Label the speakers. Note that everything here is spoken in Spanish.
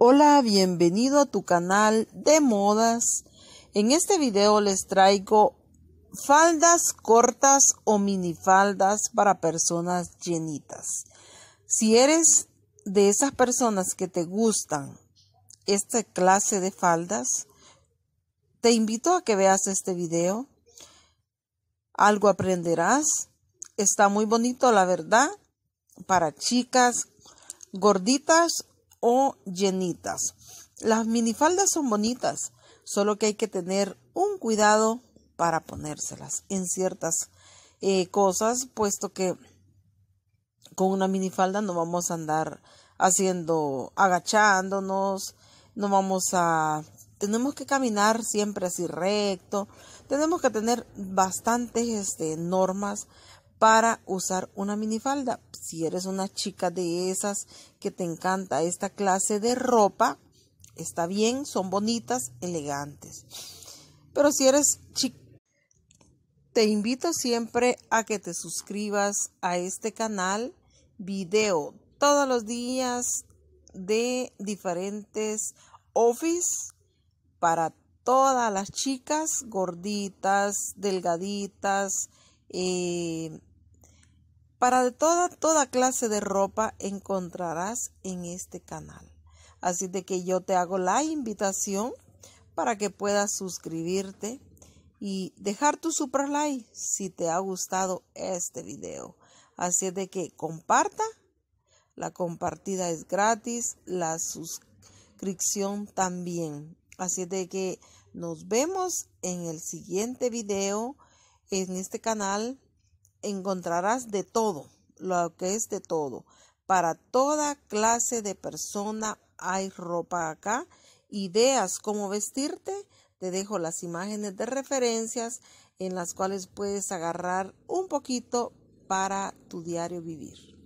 Speaker 1: Hola, bienvenido a tu canal de modas. En este video les traigo faldas cortas o minifaldas para personas llenitas. Si eres de esas personas que te gustan esta clase de faldas, te invito a que veas este video. Algo aprenderás. Está muy bonito, la verdad, para chicas gorditas o llenitas. Las minifaldas son bonitas, solo que hay que tener un cuidado para ponérselas en ciertas eh, cosas, puesto que con una minifalda no vamos a andar haciendo, agachándonos, no vamos a, tenemos que caminar siempre así recto, tenemos que tener bastantes este, normas para usar una minifalda. Si eres una chica de esas que te encanta esta clase de ropa, está bien, son bonitas, elegantes. Pero si eres chica, te invito siempre a que te suscribas a este canal, video todos los días de diferentes office para todas las chicas gorditas, delgaditas, eh, para de toda, toda clase de ropa encontrarás en este canal. Así de que yo te hago la invitación para que puedas suscribirte y dejar tu super like si te ha gustado este video. Así de que comparta. La compartida es gratis. La suscripción también. Así de que nos vemos en el siguiente video en este canal encontrarás de todo, lo que es de todo. Para toda clase de persona hay ropa acá. Ideas cómo vestirte. Te dejo las imágenes de referencias en las cuales puedes agarrar un poquito para tu diario vivir.